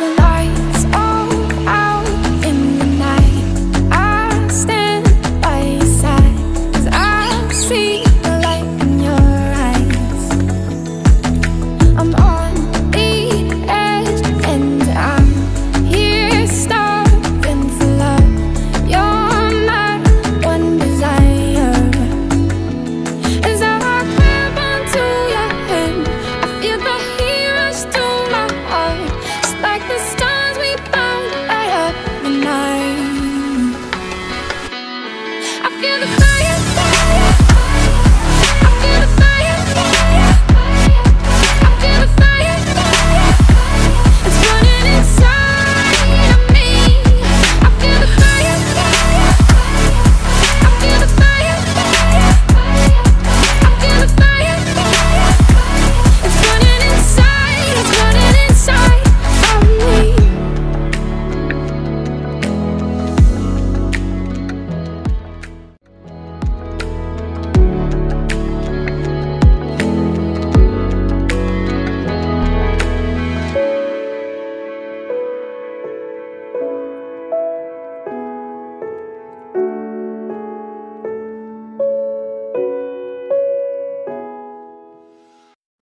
Ngày mai